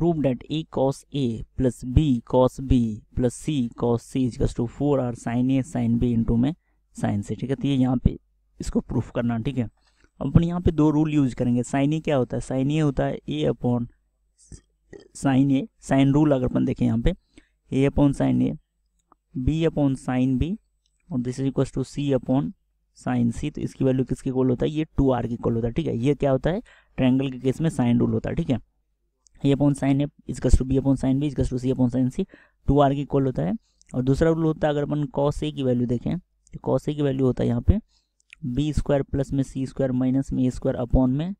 Prove that A cos A plus B cos B plus C cos C इजकस to four R sine A sine B into में sine C ठीक है? तो ये यहाँ पे इसको प्रूफ करना, ठीक है? अपन यहाँ पे दो रूल यूज़ करेंगे। साइन ए क्या होता है? साइन ए होता है A upon sine A sine rule अगर अपन देखें यहाँ पे A upon sine A B upon sine B और this is equal to C upon sine C तो इसकी वैल्यू किसके इक्वल होता है? ये टू आर के इक्वल होता है, ठीक है? ये क्या होता है? ट्रायंगल के केस में साइन रूल होता है, ठीक है? A upon sine A is equal to B upon sine B is equal to C upon sine C two R के इक्वल होता है। और दूसरा रूल होता है, अगर अपन कॉस ए की वैल्यू देखें तो कॉस ए की वैल्यू होता है यहाँ पे बी स्क्वायर प्लस में सी स्क्वायर माइनस में ए स्क्वायर अपॉन में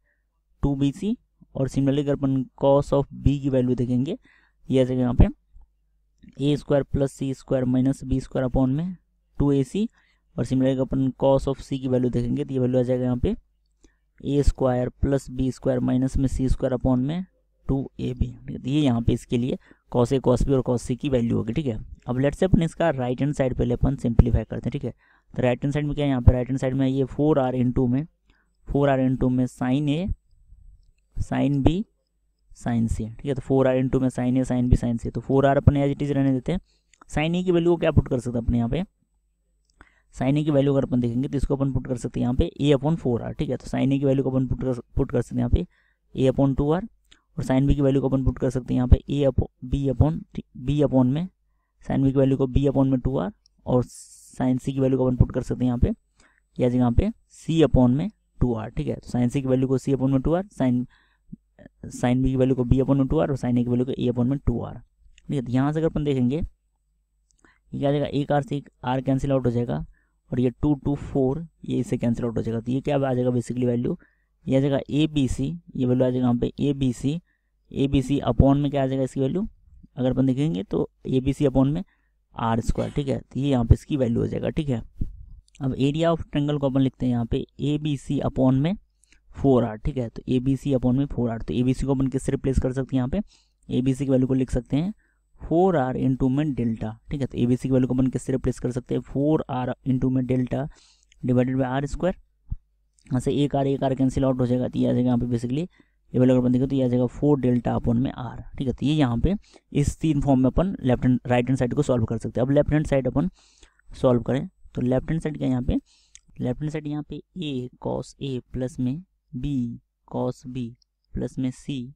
टू बी सी और सिमिलरली अगर अपन कॉस ऑफ़ बी की वैल्यू देखेंगे, ये जाएगा यहाँ पे A square plus C square minus B square upon में टू ए सी और सिमिलरली अपन कॉस ऑफ़ सी की वैल्यू देखेंगे तो ये वैल्यू आ जाएगा यहाँ पे A square plus B square minus में सी स्क्वायर अपॉन में टू ए बी। ये यहाँ पे इसके लिए कॉस कॉस बी और कॉस सी की वैल्यू होगी, ठीक है। अब लेट से अपन इसका राइट हैंड साइड पहले अपन सिंप्लीफाई करते हैं, ठीक है। तो राइट हैंड साइड में क्या है यहाँ पे? राइट हैंड साइड में ये फोर आर इंटू में फोर आर इंटू में sine A sine B sine C ठीक है। तो फोर आर इंटू में sine A sine B sine C तो फोर आर अपने एज इट इज़ रहने देते हैं। साइन ए की वैल्यू को क्या पुट कर सकते हैं अपने यहाँ पे? साइन ए की वैल्यू अगर अपन देखेंगे तो इसको अपन पुट कर सकते हैं यहाँ पे ए अपॉन फोर आर ठीक है। तो साइन ए की वैल्यू को अपन पुट कर पुट कर सकते हैं यहाँ पे ए अपॉन टू आर और साइन बी की वैल्यू को अपन पुट कर सकते हैं यहाँ पे A upon B upon B upon में साइन बी की वैल्यू को बी अपॉन में टू आर और साइन सी की वैल्यू को अपन पुट कर सकते हैं यहाँ पे, या यहाँ पे सी अपॉन में टू आर ठीक है? तो साइन सी की वैल्यू को सी अपॉन में two R sine sine B की वैल्यू को बी अपॉन में टू आर और साइन ए की वैल्यू को ए अपॉन में टू आर ठीक है? तो यहाँ से अगर अपन देखेंगे, ये क्या जाएगा, एक आर से एक आर कैंसिल आउट हो जाएगा और ये टू टू फोर ये इससे कैंसिल आउट हो जाएगा। तो ये क्या आ जाएगा बेसिकली वैल्यू ये आ जाएगा ए बी सी ये वैल्यू आ जाएगा यहाँ पे A B C A B C upon में क्या आ जाएगा इसकी वैल्यू अगर अपन देखेंगे तो ए बी सी अपॉन में आर स्क्वायर ठीक है? तो ये यहाँ पे इसकी वैल्यू हो जाएगा, ठीक है? अब एरिया ऑफ़ ट्रेंगल को अपन लिखते हैं यहाँ पे ए बी सी अपॉन में फोर आर ठीक है? तो ए बी सी अपॉन में फोर आर तो ए बी सी को अपन किससे रिप्लेस कर सकते हैं यहाँ पे? ए बी सी की वैल्यू को लिख सकते हैं फोर आर इंटू में डेल्टा ठीक है? तो ए बी सी की वैल्यू को अपन किससे रिप्लेस कर सकते हैं? फोर आर इंटू में delta divided by R square यहाँ से एक आर एक आर कैंसिल आउट हो जाएगा तो ये आ जाएगा यहाँ पे बेसिकली ये वैल्यू अगर अपन देखें तो ये आ जाएगा फोर डेल्टा अपॉन में आर ठीक है? तो ये यहाँ पे इस तीन फॉर्म में अपन left hand right hand side को सॉल्व कर सकते हैं। अब लेफ़्ट हैंड साइड अपन सॉल्व करें तो लेफ़्ट हैंड साइड क्या यहाँ पे? लेफ़्ट हैंड साइड यहाँ पे ए कॉस ए प्लस में बी कॉस बी प्लस में सी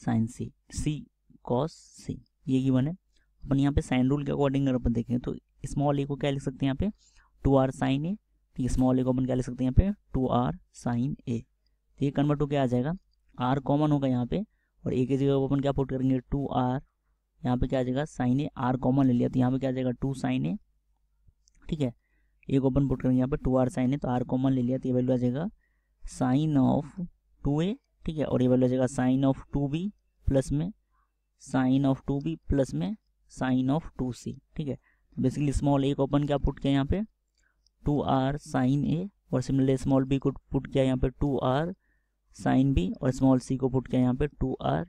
साइन सी सी कॉस सी ये गिवन है। अपन यहाँ पे साइन रूल के अकॉर्डिंग अगर अपन देखें तो स्मॉल ए को क्या लिख सकते हैं यहाँ पे? टू आर साइन ए ठीक है स्मॉल ए को अपन क्या लिख सकते हैं यहाँ पे? टू आर साइन ए तो ये कन्वर्ट होकर आ जाएगा। आर कॉमन होगा यहाँ पे, और ए की जगह अपन क्या पुट करेंगे? टू आर यहाँ पे क्या आ जाएगा? साइन ए आर कॉमन ले लिया। तो यहाँ पे क्या आ जाएगा? टू साइन ए ठीक है? ए को अपन पुट करेंगे यहाँ पे टू आर साइन ए तो आर कॉमन ले लिया। तो ये वैल्यू आ जाएगा साइन ऑफ़ टू ए ठीक है? और ये वैल्यू आ जाएगा sine of two B plus में sine of two B plus में साइन ऑफ़ टू सी ठीक है? बेसिकली स्मॉल ए को अपन क्या पुट किया यहाँ पे? टू आर साइन ए और सिमिलरली स्मॉल बी को पुट किया यहाँ पे टू आर साइन बी और स्मॉल सी को पुट किया यहाँ पे टू आर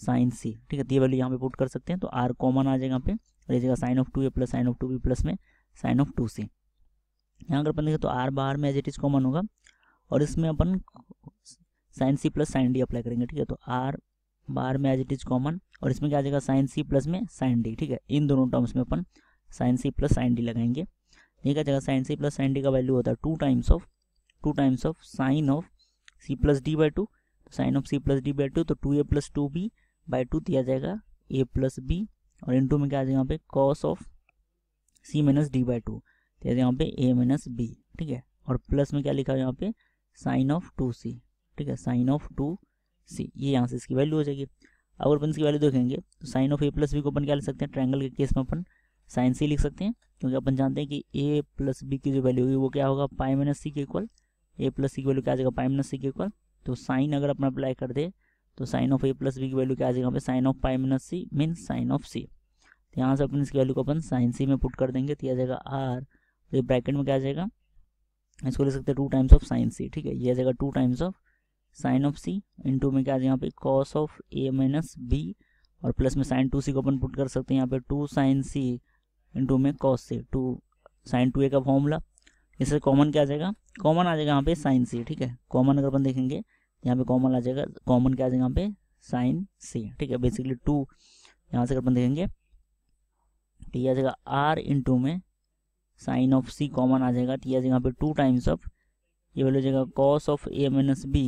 साइन सी। ठीक है तो ये वैल्यू यहाँ पे पुट कर सकते हैं तो आर कॉमन आ जाएगा यहाँ पे और ये जगह sine of two A plus sine of two B plus में साइन ऑफ़ टू सी। यहाँ अगर अपन देखें तो आर बाहर में एज इट इज़ कॉमन होगा और इसमें अपन sine C plus sine D apply करेंगे, ठीक है तो आर बाहर में एज इट इज़ कॉमन और इसमें क्या आ जाएगा साइन सी प्लस में साइन डी, ठीक है, इन दोनों टर्म्स में अपन sine C plus sine D लगाएँगे। ये क्या जगह sine C plus sine D का वैल्यू होता है two times of two times of sine of C plus D by two sine of C plus D by two तो two A plus two B by two दिया जाएगा A plus B, और इन to में क्या आ जाएगा यहाँ पे? Cos of C minus D by two तो यहाँ पे ए माइनस बी, ठीक है? और प्लस में क्या लिखा है यहाँ पे? साइन ऑफ़ टू सी, ठीक है? साइन ऑफ़ टू सी, ये यहाँ से इसकी वैल्यू हो जाएगी। अगर अपन इसकी वैल्यू देखेंगे तो sine of A plus B को अपन क्या लिख सकते हैं? ट्रायंगल के केस में अपन साइन सी लिख सकते हैं, क्योंकि अपन जानते हैं कि ए प्लस बी की जो वैल्यू होगी वो क्या होगा? पाई माइनस सी के इक्वल ए प्लस की वैल्यू क्या आ जाएगा? पाई माइनस सी के इक्वल तो साइन अगर अपना अप्लाई कर दे तो sine of A plus B की वैल्यू क्या आ जाएगा? पे sine of pi minus C mean sine of C तो यहाँ से अपन इसकी वैल्यू को अपन साइन सी में पुट कर देंगे तो यह आ जाएगा आर तो ये ब्रैकेट में क्या आ जाएगा? इसको ले सकते हैं two times of sine C ठीक है? ये आ जाएगा two times of sine of C into में क्या आ जाएगा यहाँ पे? Cos of A minus B और प्लस में साइन टू सी को अपन पुट कर सकते हैं यहाँ पे टू साइन सी इंटू में cos C two sine two A का फॉर्मूला इससे कॉमन क्या आ जाएगा? कॉमन आ जाएगा यहाँ पे साइन सी ठीक है? कॉमन अगर अपन देखेंगे, यहाँ पे कॉमन आ जाएगा। कॉमन क्या आ जाएगा यहाँ पे? साइन सी ठीक है? बेसिकली टू यहाँ से अगर अपन देखेंगे तो यह आ जाएगा आर इंटू में साइन ऑफ़ सी कॉमन आ जाएगा। तो यह यहाँ पे टू टाइम्स ऑफ़ ये वैल्यू जाएगा cos of A minus B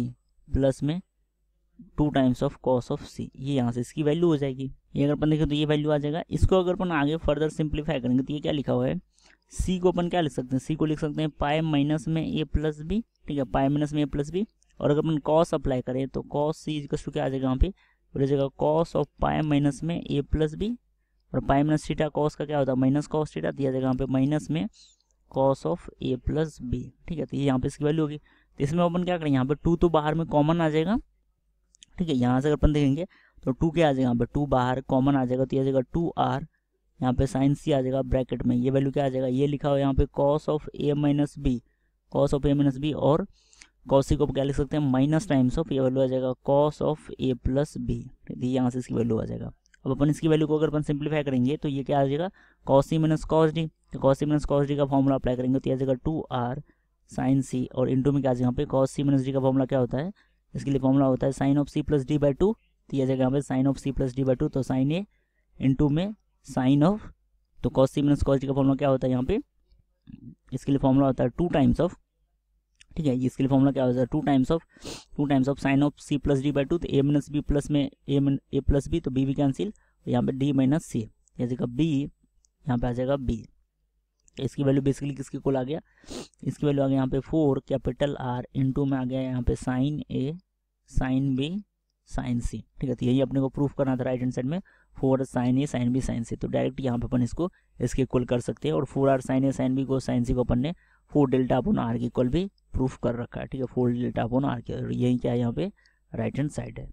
plus में two times of cos of C ये यहाँ से इसकी वैल्यू हो जाएगी। ये अगर अपन देखें तो ये वैल्यू आ जाएगा। इसको अगर अपन आगे फर्दर सिंप्लीफाई करेंगे तो ये क्या लिखा हुआ है? सी को अपन क्या लिख सकते हैं? सी को लिख सकते हैं पाए माइनस में ए प्लस बी ठीक है? पाए माइनस में ए प्लस बी और अगर अपन कॉस अप्लाई करें तो कॉस सी टू क्या आ जाएगा यहाँ पे? बोले जाएगा कॉस ऑफ़ पाए माइनस में ए प्लस बी और पाए माइनस थीटा कॉस का क्या होता है? माइनस कॉस थीटा दिया जाएगा यहाँ पे माइनस में cos of A plus B ठीक है? तो ये यहाँ पे इसकी वैल्यू होगी। तो इसमें अपन क्या करें? यहाँ पे टू तो बाहर में कॉमन आ जाएगा, ठीक है? यहाँ से अगर अपन देखेंगे तो टू क्या आ जाएगा? यहाँ पे टू बाहर कॉमन आ जाएगा तो ये आ जाएगा टू आर यहाँ पे साइन सी आ जाएगा ब्रैकेट में, ये वैल्यू क्या आ जाएगा? ये लिखा हुआ यहाँ पे cos of A minus B cos of A minus B और कॉस सी को क्या लिख सकते हैं? माइनस टाइम्स ऑफ़ ये वैल्यू आ जाएगा cos of A plus B यहाँ से इसकी वैल्यू आ जाएगा। अब अपन इसकी वैल्यू को अगर अपन सिंप्लीफाई करेंगे तो ये क्या आ जाएगा? Cos C minus cos D तो cos C minus cos D का फॉर्मूला अप्लाई करेंगे तो ये आ जाएगा टू आर साइन सी और इंटू में क्या आ जाएगा यहाँ पे? कॉस सी माइनस डी का फॉर्मूला क्या होता है? इसके लिए फॉर्मूला होता है sine of C plus D by two तो यह जगह यहाँ पे sine of C plus D by two तो साइन ए इंटू में साइन ऑफ़ तो कॉस माइनस कॉस का फॉर्मूला क्या होता है यहाँ पे? इसके लिए फॉर्मूला होता है टू टाइम्स ऑफ़ ठीक है? इसके लिए फॉर्मूला क्या होता है? Two times of two times of sine of C plus D by two तो ए माइनस बी प्लस में ए ए प्लस बी तो बी भी कैंसिल यहाँ पे डी माइनस सी जैसे का बी यहाँ पे आ जाएगा बी इसकी वैल्यू बेसिकली किसके कुल आ गया? इसकी वैल्यू आ गया यहाँ पे फोर कैपिटल आर इंटू में आ गया यहाँ पे sine A sine B sine C ठीक है? तो यही अपने को प्रूफ करना था राइट हैंड साइड में। Four sine A, sine B, sine C. तो डायरेक्ट यहाँ पे अपन इसको, इसके इक्वल कर सकते हैं। और four R sine A, sine B को, साइन सी को अपन ने फोर डेल्टा अपन आर के इक्वल भी प्रूफ कर रखा है। ठीक है फोर डेल्टा अपन आर के। यही क्या है यहाँ पे? राइट हैंड साइड है।